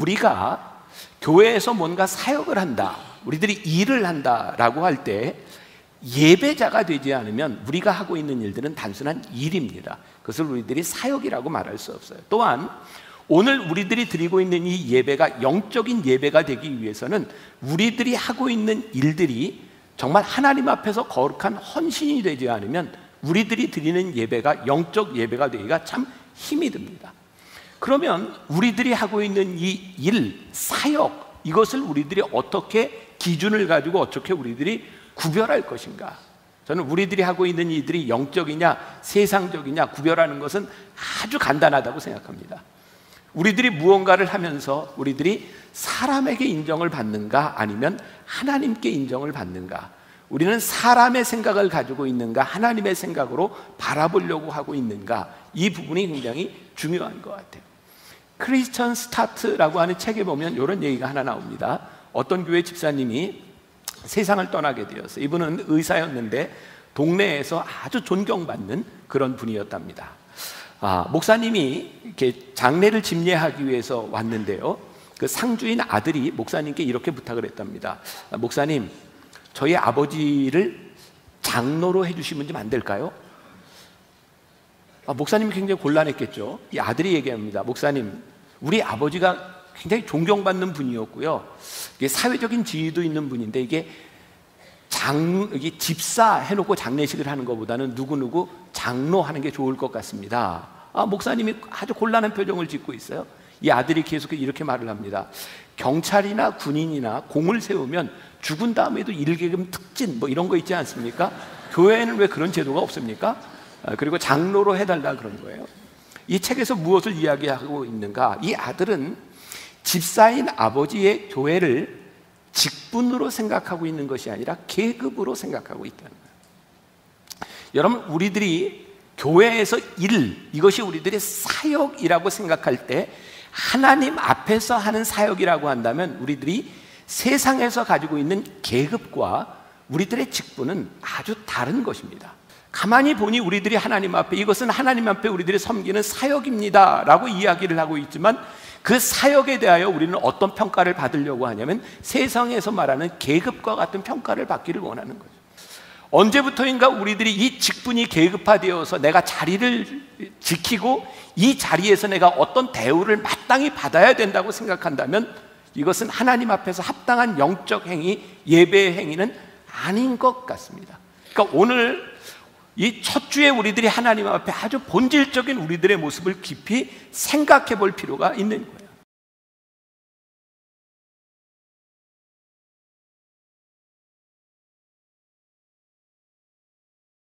우리가 교회에서 뭔가 사역을 한다, 우리들이 일을 한다라고 할 때 예배자가 되지 않으면 우리가 하고 있는 일들은 단순한 일입니다. 그것을 우리들이 사역이라고 말할 수 없어요. 또한 오늘 우리들이 드리고 있는 이 예배가 영적인 예배가 되기 위해서는 우리들이 하고 있는 일들이 정말 하나님 앞에서 거룩한 헌신이 되지 않으면 우리들이 드리는 예배가 영적 예배가 되기가 참 힘이 듭니다. 그러면 우리들이 하고 있는 이 일, 사역, 이것을 우리들이 어떻게 기준을 가지고 어떻게 우리들이 구별할 것인가? 저는 우리들이 하고 있는 일들이 영적이냐, 세상적이냐 구별하는 것은 아주 간단하다고 생각합니다. 우리들이 무언가를 하면서 우리들이 사람에게 인정을 받는가 아니면 하나님께 인정을 받는가? 우리는 사람의 생각을 가지고 있는가 하나님의 생각으로 바라보려고 하고 있는가? 이 부분이 굉장히 중요한 것 같아요. 크리스천 스타트라고 하는 책에 보면 이런 얘기가 하나 나옵니다. 어떤 교회 집사님이 세상을 떠나게 되었어요. 이분은 의사였는데 동네에서 아주 존경받는 그런 분이었답니다. 아, 목사님이 이렇게 장례를 집례하기 위해서 왔는데요. 그 상주인 아들이 목사님께 이렇게 부탁을 했답니다. 아, 목사님, 저희 아버지를 장로로 해주시면 좀 안 될까요? 아, 목사님이 굉장히 곤란했겠죠. 이 아들이 얘기합니다. 목사님, 우리 아버지가 굉장히 존경받는 분이었고요. 이게 사회적인 지위도 있는 분인데 이게 장 이게 집사 해놓고 장례식을 하는 것보다는 누구 누구 장로 하는 게 좋을 것 같습니다. 아 목사님이 아주 곤란한 표정을 짓고 있어요. 이 아들이 계속 이렇게 말을 합니다. 경찰이나 군인이나 공을 세우면 죽은 다음에도 일계금 특진 뭐 이런 거 있지 않습니까? 교회에는 왜 그런 제도가 없습니까? 아, 그리고 장로로 해달라 그런 거예요. 이 책에서 무엇을 이야기하고 있는가? 이 아들은 집사인 아버지의 교회를 직분으로 생각하고 있는 것이 아니라 계급으로 생각하고 있다는 거예요. 여러분, 우리들이 교회에서 일, 이것이 우리들의 사역이라고 생각할 때 하나님 앞에서 하는 사역이라고 한다면 우리들이 세상에서 가지고 있는 계급과 우리들의 직분은 아주 다른 것입니다. 가만히 보니 우리들이 하나님 앞에 이것은 하나님 앞에 우리들이 섬기는 사역입니다. 라고 이야기를 하고 있지만 그 사역에 대하여 우리는 어떤 평가를 받으려고 하냐면 세상에서 말하는 계급과 같은 평가를 받기를 원하는 거죠. 언제부터인가 우리들이 이 직분이 계급화되어서 내가 자리를 지키고 이 자리에서 내가 어떤 대우를 마땅히 받아야 된다고 생각한다면 이것은 하나님 앞에서 합당한 영적 행위, 예배의 행위는 아닌 것 같습니다. 그러니까 오늘 이 첫 주에 우리들이 하나님 앞에 아주 본질적인 우리들의 모습을 깊이 생각해 볼 필요가 있는 거예요.